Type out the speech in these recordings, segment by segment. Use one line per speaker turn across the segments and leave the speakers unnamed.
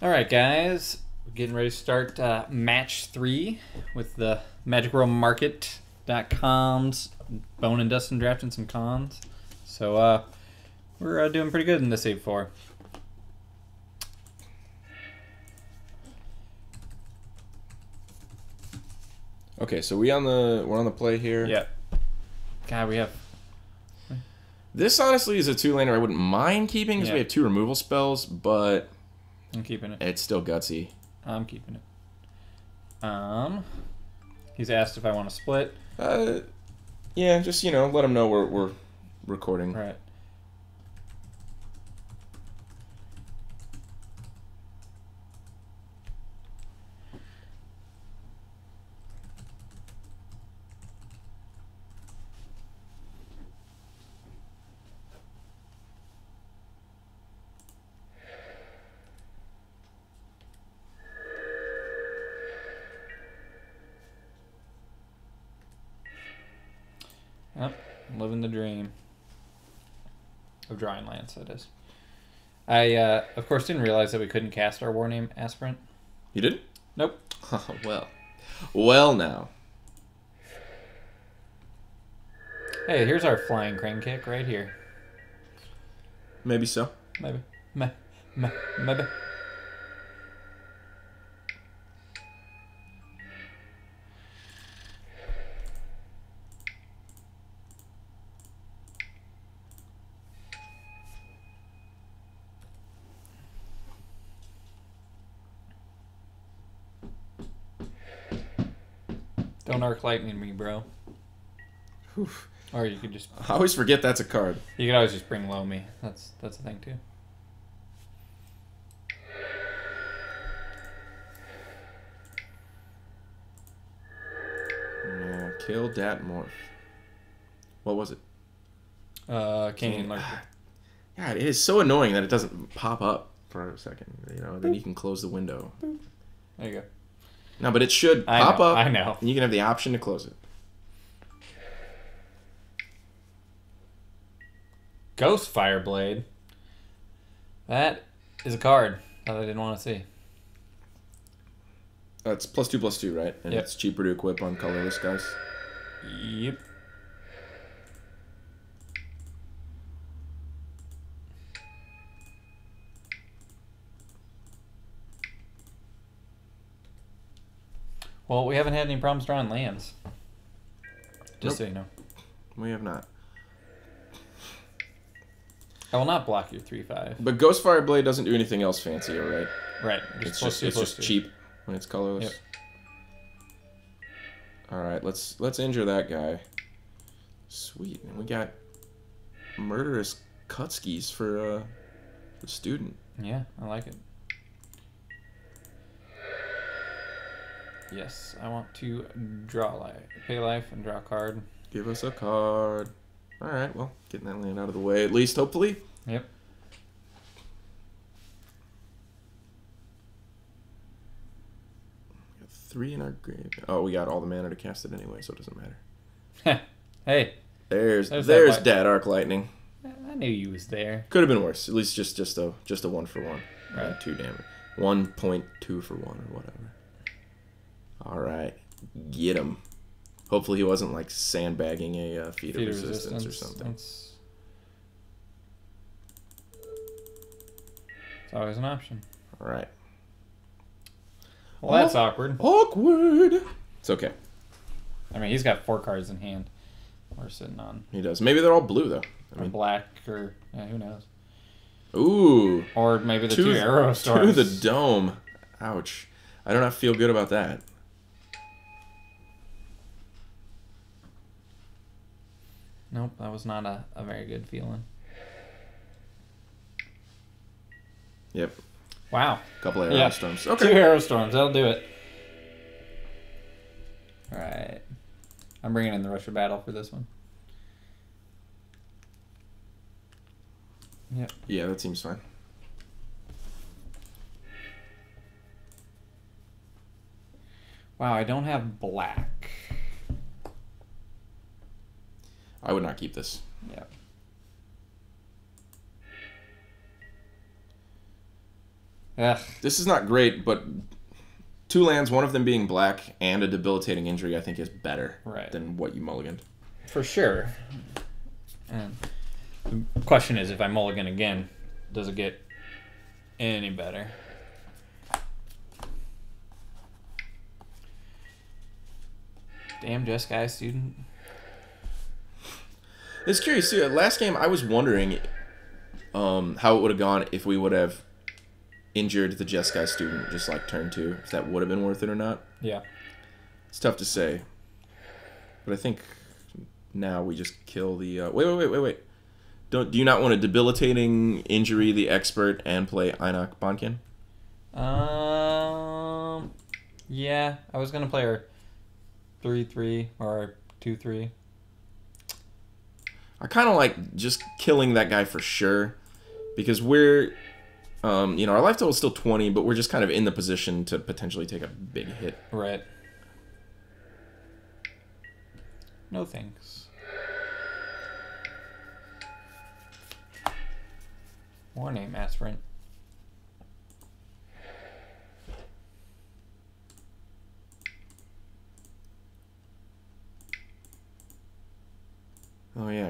All right, guys, we're getting ready to start uh, match three with the MagicWorldMarket.com's Boen and Dust Dustin drafting some Khans. So uh, we're uh, doing pretty good in this 8-4.
Okay, so we on the we're on the play here.
Yep. God, we have
This honestly is a two laner I wouldn't mind keeping because
Yeah.
we have two removal spells, but
I'm keeping it.
it's still gutsy.
I'm keeping it. Um, he's asked if I want to split.
Uh, yeah, just you know, let him know we're we're recording.
All right. Yep, living the dream of drawing lands. That is. I uh, of course didn't realize that we couldn't cast our war name aspirant.
You didn't?
Nope.
Oh, well, well now.
Hey, here's our flying crane kick right here.
Maybe so.
Maybe. Maybe. Maybe. Don't arc lightning me, bro.
Whew.
Or you could just
I always forget that's a card.
you could always just bring low me. That's that's a thing too.
Kill that morph. What was it?
Uh, Canyon Lurker.
God, it is so annoying that it doesn't pop up for a second. You know, then you can close the window.
There you go.
No, but it should
I
pop
know,
up.
I know.
And you can have the option to close it.
Ghostfire Blade. That is a card that I didn't want to see.
That's plus two, plus two, right? And
Yep.
it's cheaper to equip on colorless guys.
Yep. Well, we haven't had any problems drawing lands. Just so you know.
We have not.
I will not block your 3 5.
But Ghostfire Blade doesn't do anything else fancy, right?
Right.
It's just it's just cheap when it's colorless.
Yep.
All right, let's let's injure that guy. Sweet, and we got murderous Kutskis for uh for student.
Yeah, I like it. Yes, I want to draw life, pay life, and draw a card.
Give us a card. All right, well, getting that land out of the way at least, hopefully.
Yep.
We got three in our grave. Oh, we got all the mana to cast it anyway, so it doesn't matter.
hey,
There's
There's
there's,
that.
Dad Arc Lightning.
I knew you was there.
Could have been worse. At least just just a just a one for one.
Right.
Uh, two damage. One point two for one or whatever. All right, get him. Hopefully he wasn't like sandbagging a uh, feat of
Feet
resistance, or something.
It's always an option.
All right.
Well, that's awkward.
Awkward. It's okay.
I mean, he's got four cards in hand. We're sitting on
He does. Maybe they're all blue though. I
or
mean,
black or yeah, who knows?
ooh,
Or maybe the
to,
two arrow
to the dome. Ouch. I do not feel good about that.
Nope, that was not a, a very good feeling.
Yep.
Wow.
Couple of
Yeah.
arrow storms.
Two
Okay.
arrow storms, that'll do it. Alright. I'm bringing in the rush of battle for this one. Yep.
Yeah, that seems fine.
Wow, I don't have black.
I would not keep this.
Yeah. Ugh.
This is not great, but two lands, one of them being black and a debilitating injury, I think is better
Right.
than what you mulliganed.
For sure. And the question is, if I mulligan again, does it get any better? Damn, Jeskai student.
It's curious too. Last game, I was wondering um, how it would have gone if we would have injured the Jeskai student just like turn two. If that would have been worth it or not.
Yeah.
It's tough to say. But I think now we just kill the. Uh, wait, wait, wait, wait, wait. Don't do you not want a debilitating injury the expert and play Ainok Bond-Kin?
Um. Yeah, I was gonna play her three three or two three.
I kind of like just killing that guy for sure, because we're, um, you know, our life total is still twenty, but we're just kind of in the position to potentially take a big hit.
Right. No thanks. War name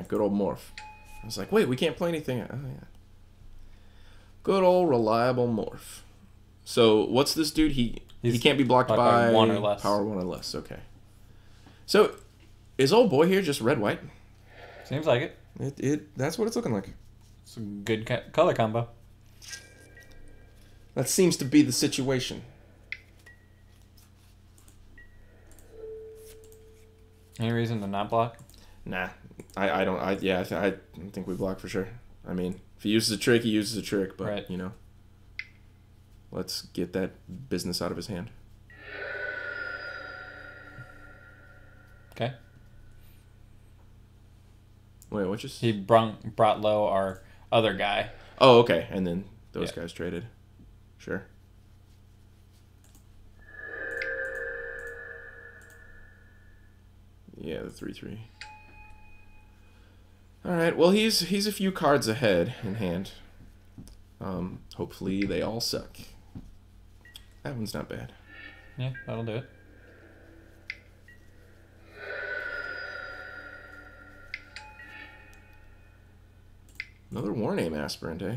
good old Morph. I was like, wait, we can't play anything. Oh yeah. Good old reliable Morph. So what's this dude? He he can't be blocked
blocked by
by,
one or less.
Power one or less. Okay. So is old boy here just red white?
Seems like it.
It it that's what it's looking like.
It's a good co- color combo.
That seems to be the situation.
Any reason to not block?
Nah, I, I don't. I yeah, I, th- I think we block for sure. I mean, if he uses a trick, he uses a trick. But
Right.
you know, let's get that business out of his hand.
Okay.
Wait, what just?
He brought brought low our other guy.
Oh, okay. And then those
Yeah.
guys traded. Sure. Yeah, the three three. All right. Well, he's he's a few cards ahead in hand. Um, hopefully they all suck. That one's not bad.
Yeah, that'll do it.
Another war name aspirant, eh?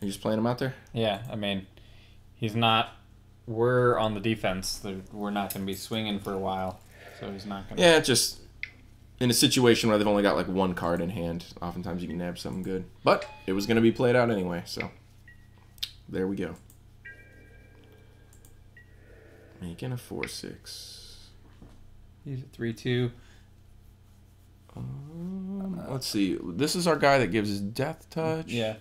You just playing him out there?
Yeah, I mean, he's not. We're on the defense. We're not going to be swinging for a while, so he's not going to.
Yeah, just in a situation where they've only got like one card in hand, oftentimes you can nab something good. But it was going to be played out anyway, so there we go. Making a 4 6.
He's a three two.
Um, let's see. This is our guy that gives death touch.
Yeah,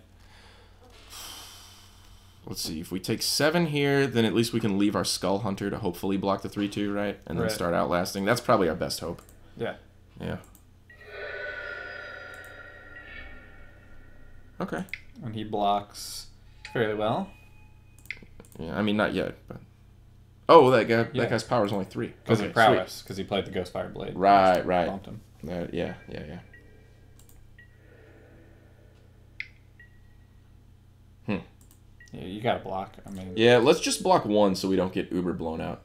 Let's see. If we take seven here, then at least we can leave our Skull Hunter to hopefully block the 3 2, right? And then
Right.
start outlasting. That's probably our best hope.
yeah.
Yeah. Okay.
And he blocks fairly well.
Yeah, I mean, not yet, but. Oh, that guy.
Yeah.
That guy's power is only three.
Because
Okay,
of prowess, because he played the Ghostfire Blade.
Right, right.
Bumped him.
Uh, yeah, yeah, yeah.
Yeah, you got to block. I mean,
Yeah, let's just block one so we don't get uber blown out.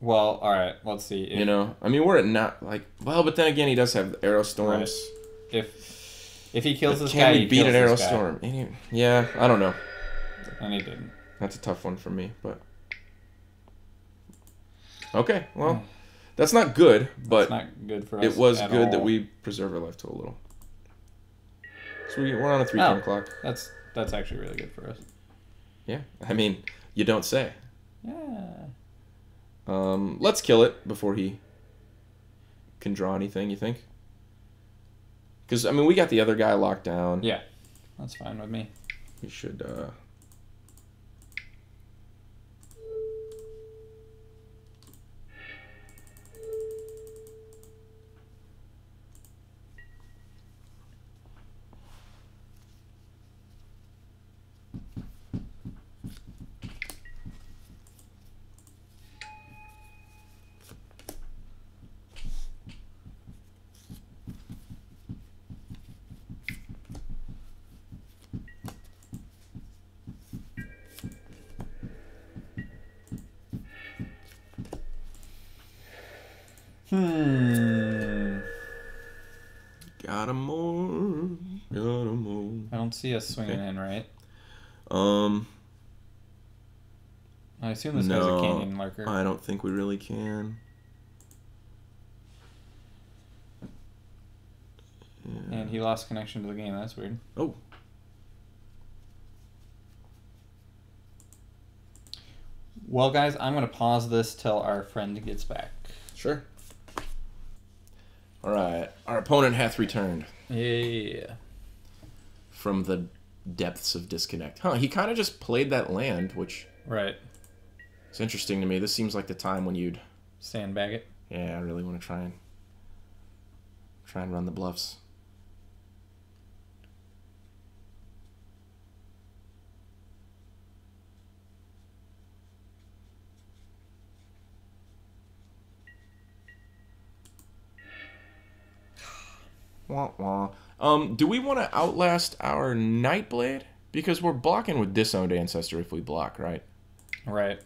well, all right. Let's see. If,
You know, I mean, we're at not like well, but then again, he does have arrow storms.
if if he kills
But
this
can
guy,
we
he
beat an arrow storm? Any- Yeah, I don't know.
And he didn't.
That's a tough one for me, but okay. Well,
Hmm.
that's not good, but
it's not good for us.
it was good that we preserve our life to a little. So we, we're on a three
Oh.
turn clock.
That's that's actually really good for us.
Yeah, I mean, you don't say.
Yeah.
Um, let's kill it before he can draw anything. You think? Because I mean, we got the other guy locked down.
Yeah. That's fine with me.
We should. uh
Hmm.
Got 'em more. Got 'em more.
I don't see us swinging
Okay.
in, right?
Um,
I assume this guy's a
No,
canyon lurker.
I don't think we really can. Yeah.
And he lost connection to the game. That's weird.
Oh.
Well, guys, I'm going to pause this till our friend gets back.
Sure. All right. Our opponent hath returned
Yeah.
from the depths of disconnect. Huh, he kind of just played that land, which
Right.
It's interesting to me. This seems like the time when you'd,
Sandbag it.
yeah, I really want to try and try and run the bluffs. Wah, wah. Um, do we want to outlast our Nightblade? Because we're blocking with Disowned Ancestor if we block, right?
Right.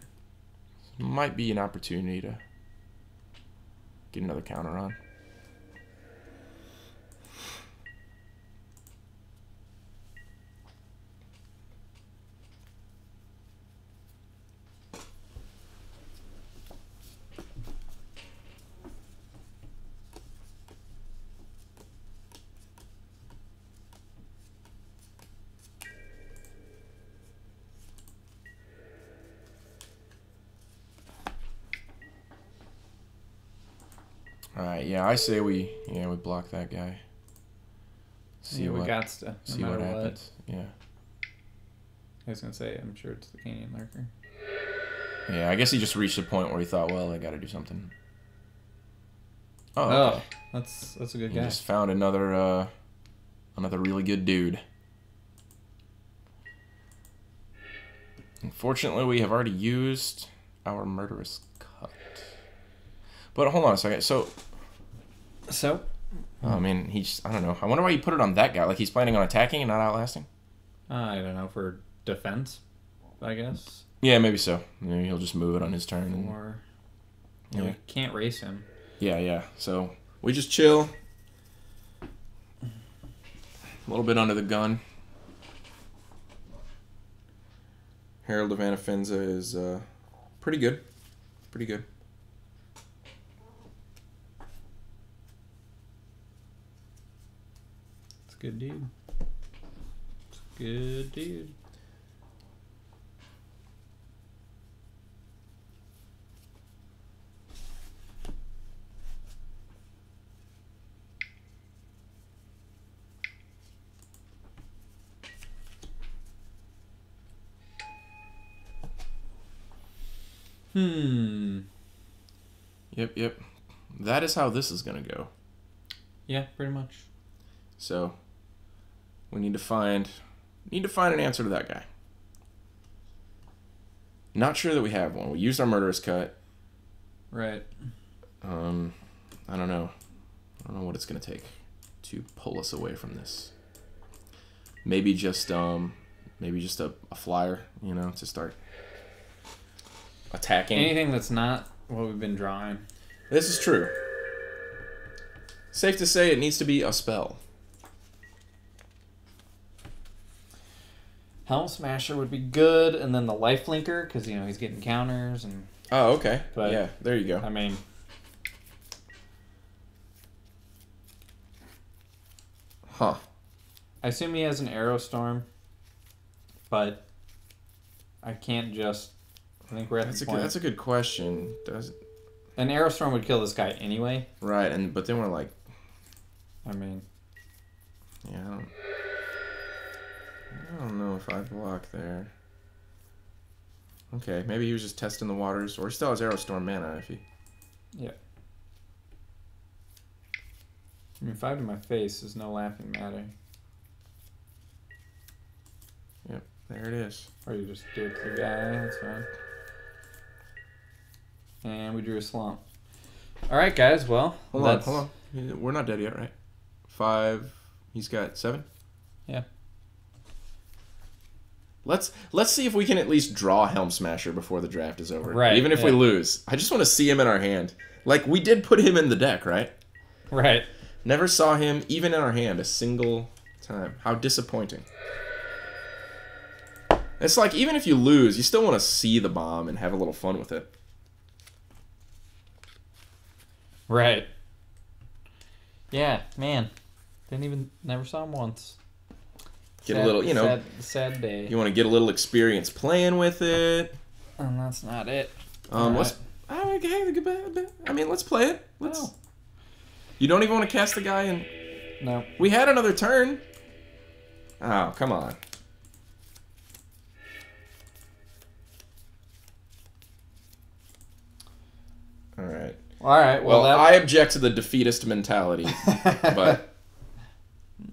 Might be an opportunity to get another counter on. All right, yeah, I say we yeah we block that guy. See
yeah,
what
we got to. No
see
matter
what happens. Yeah,
I was going to say, I'm sure it's the canyon lurker.
yeah. I guess he just reached a point where he thought, well, I got to do something. Oh,
Oh, that's that's a good
he
guy.
just found another uh another really good dude. Unfortunately, we have already used our murderous. But hold on a second. So,
So,
oh, I mean, he's I don't know. I wonder why you put it on that guy. Like he's planning on attacking and not outlasting.
I don't know, for defense, I guess.
Yeah, maybe so. Maybe he'll just move it on his turn.
Or. Yeah.
Yeah.
We can't race him.
yeah, yeah. So we just chill. A little bit under the gun. Herald of Anafenza is uh, pretty good. Pretty good.
It's a good dude. It's a good dude. Hmm.
Yep, yep. That is how this is gonna go.
Yeah, pretty much.
So we need to find need to find an answer to that guy. Not sure that we have one. We used our murderous cut.
Right.
Um, I don't know. I don't know what it's gonna take to pull us away from this. Maybe just um, maybe just a, a flyer, you know, to start attacking.
Anything that's not what we've been drawing.
This is true. Safe to say, it needs to be a spell.
Helm Smasher would be good, and then the Life Linker, because, you know, he's getting counters, and,
Oh, okay.
But-
yeah, there you go.
I mean,
Huh.
I assume he has an Arrow Storm, but I can't just. I think we're at
That's
the
a
point.
good, that's a good question. Does
An Arrow Storm would kill this guy anyway.
right, and but then we're like,
I mean,
yeah, I don't, I don't know if I block there. Okay, maybe he was just testing the waters, or he still has Arrow Storm mana if he. Yeah.
I mean, five to my face is no laughing matter.
Yep, there it is.
Or you just do it to the guy. That's fine. And we drew a slump. All right, guys. Well,
Hold on, hold on. We're not dead yet, right? Five. He's got seven.
Yeah.
Let's let's see if we can at least draw Helm Smasher before the draft is over.
Right,
Even if we lose, I just want to see him in our hand. Like we did put him in the deck, right?
Right.
Never saw him even in our hand a single time. How disappointing. It's like even if you lose, you still want to see the bomb and have a little fun with it.
Right. Yeah, man. Didn't even never saw him once.
Get a little, you know,
sad, sad day.
You want to get a little experience playing with it.
and that's not it.
Um, let's. I mean, hey, I mean, let's play it. Let's.
No.
You don't even want to cast the guy, and
No.
we had another turn. Oh, come on. All right.
All right.
Well,
Well,
I object to the defeatist mentality, but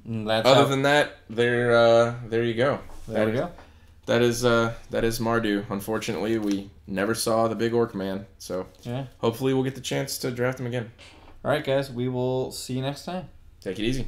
other
how-
than that, there, uh, there you go.
there we go.
That is, uh, that is Mardu. Unfortunately, we never saw the big orc man, so
Yeah.
hopefully we'll get the chance to draft him again.
All right, guys. We will see you next time.
Take it easy.